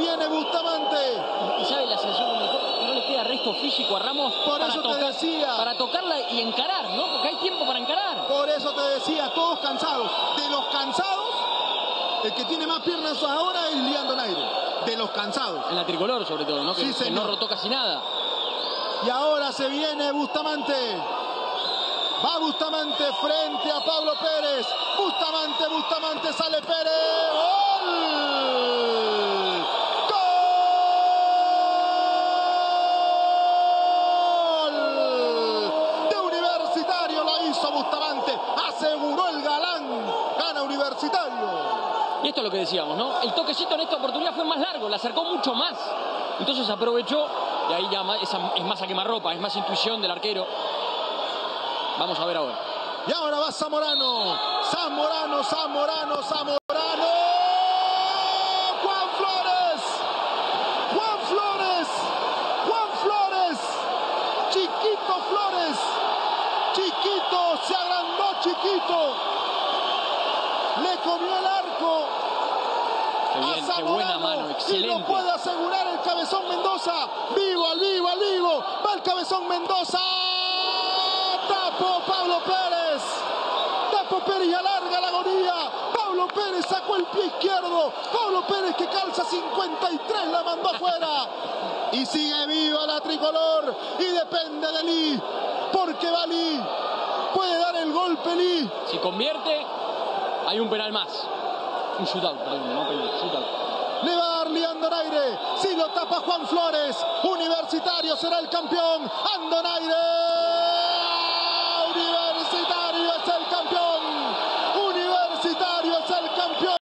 viene Bustamante. Y, sabe la sensación no le queda resto físico a Ramos. Por para eso te decía. Para tocarla y encarar, ¿no? Porque hay tiempo para encarar. Por eso te decía, todos cansados. De los cansados, el que tiene más piernas ahora es Leandro Nairo. De los cansados. En la tricolor, sobre todo, ¿no? Que, sí, que no rotó casi nada. Y ahora se viene Bustamante. Va Bustamante frente a Pablo Pérez. Bustamante, Bustamante, sale Pérez. ¡Gol! Universitario. Y esto es lo que decíamos, ¿no? El toquecito en esta oportunidad fue más largo, la acercó mucho más. Entonces aprovechó, y ahí ya esa- es más a quemarropa, es más intuición del arquero. Vamos a ver ahora. Y ahora va Zamorano. Zamorano, Zamorano, Zamorano. Juan Flores. Juan Flores. Juan Flores. Chiquito Flores. Chiquito. Se agrandó chiquito. Le comió el arco. Qué a qué buena mano, Y lo excelente. puede asegurar el cabezón Mendoza. Vivo, al vivo, al vivo. Va el cabezón Mendoza. Tapo Pablo Pérez. Tapo Pérez y alarga la agonía. Pablo Pérez sacó el pie izquierdo. Pablo Pérez que calza 53 la mandó afuera. Y sigue viva la tricolor. Y depende de Lee. Porque va Lee. Puede dar el golpe Lee. Si convierte, hay un penal más. Un shootout, perdón, no penal, shootout. Le va a dar Leandro Donaire. Si lo tapa Juan Flores. Universitario será el campeón. Andonaire